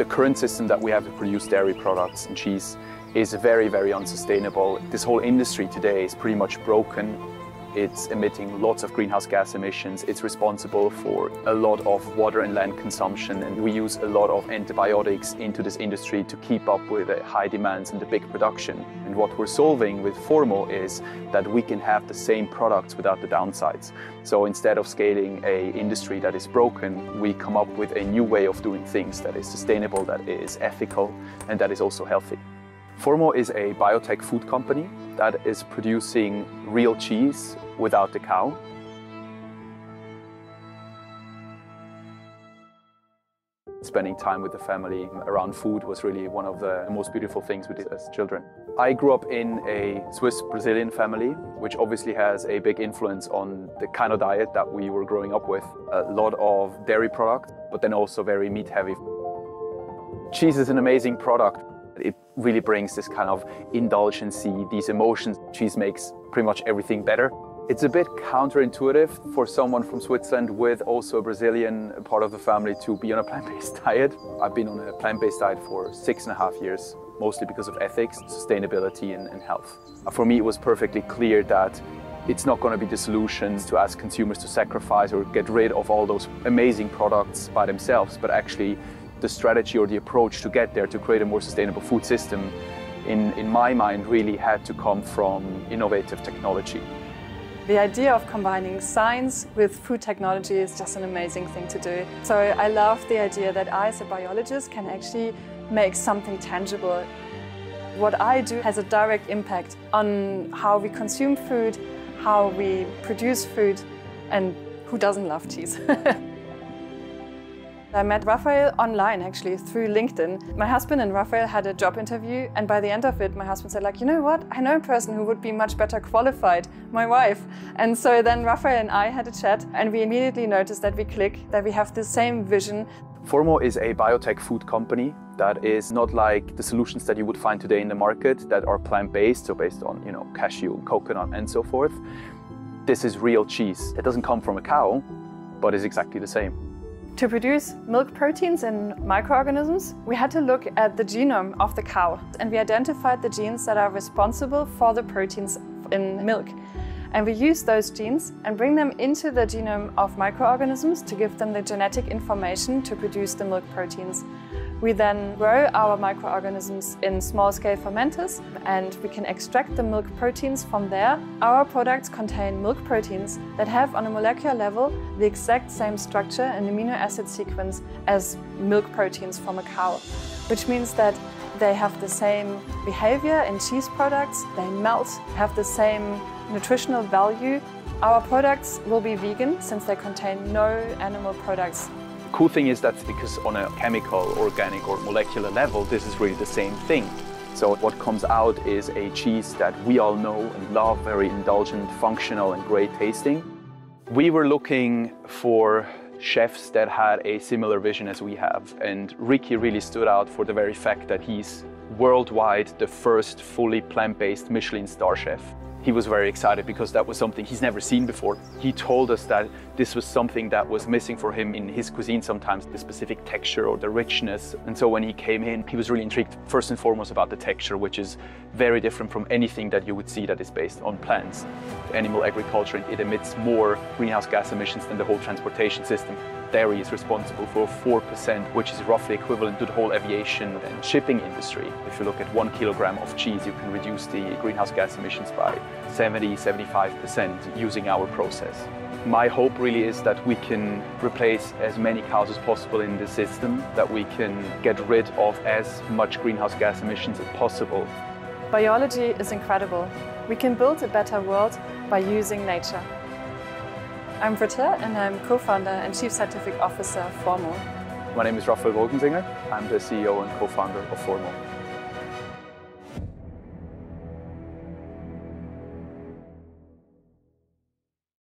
The current system that we have to produce dairy products and cheese is very, very unsustainable. This whole industry today is pretty much broken it's emitting lots of greenhouse gas emissions. It's responsible for a lot of water and land consumption. And we use a lot of antibiotics into this industry to keep up with the high demands and the big production. And what we're solving with Formo is that we can have the same products without the downsides. So instead of scaling a industry that is broken, we come up with a new way of doing things that is sustainable, that is ethical, and that is also healthy. Formo is a biotech food company that is producing real cheese without the cow. Spending time with the family around food was really one of the most beautiful things we did as children. I grew up in a Swiss-Brazilian family, which obviously has a big influence on the kind of diet that we were growing up with. A lot of dairy products, but then also very meat heavy. Cheese is an amazing product. Really brings this kind of indulgency, these emotions. Cheese makes pretty much everything better. It's a bit counterintuitive for someone from Switzerland with also a Brazilian part of the family to be on a plant-based diet. I've been on a plant-based diet for six and a half years, mostly because of ethics, sustainability and, and health. For me, it was perfectly clear that it's not going to be the solution to ask consumers to sacrifice or get rid of all those amazing products by themselves, but actually the strategy or the approach to get there to create a more sustainable food system, in, in my mind, really had to come from innovative technology. The idea of combining science with food technology is just an amazing thing to do. So I love the idea that I, as a biologist, can actually make something tangible. What I do has a direct impact on how we consume food, how we produce food, and who doesn't love cheese? I met Raffael online actually through LinkedIn. My husband and Raffael had a job interview and by the end of it my husband said like, you know what, I know a person who would be much better qualified, my wife. And so then Raffael and I had a chat and we immediately noticed that we click, that we have the same vision. Formo is a biotech food company that is not like the solutions that you would find today in the market that are plant-based, so based on you know cashew, coconut and so forth. This is real cheese. It doesn't come from a cow, but is exactly the same. To produce milk proteins in microorganisms, we had to look at the genome of the cow and we identified the genes that are responsible for the proteins in milk. And we use those genes and bring them into the genome of microorganisms to give them the genetic information to produce the milk proteins. We then grow our microorganisms in small-scale fermenters and we can extract the milk proteins from there. Our products contain milk proteins that have on a molecular level the exact same structure and amino acid sequence as milk proteins from a cow, which means that they have the same behavior in cheese products, they melt, have the same nutritional value. Our products will be vegan since they contain no animal products The cool thing is that because on a chemical, organic or molecular level, this is really the same thing. So what comes out is a cheese that we all know and love, very indulgent, functional and great tasting. We were looking for chefs that had a similar vision as we have. And Ricky really stood out for the very fact that he's worldwide the first fully plant-based Michelin star chef. He was very excited because that was something he's never seen before. He told us that this was something that was missing for him in his cuisine sometimes, the specific texture or the richness. And so when he came in, he was really intrigued first and foremost about the texture, which is very different from anything that you would see that is based on plants. Animal agriculture, it emits more greenhouse gas emissions than the whole transportation system dairy is responsible for 4%, which is roughly equivalent to the whole aviation and shipping industry. If you look at one kilogram of cheese, you can reduce the greenhouse gas emissions by 70, 75% using our process. My hope really is that we can replace as many cows as possible in the system, that we can get rid of as much greenhouse gas emissions as possible. Biology is incredible. We can build a better world by using nature. I'm Britta and I'm co-founder and Chief Scientific Officer of Formo. My name is Raffael Wohlgensinger. I'm the CEO and co-founder of Formo.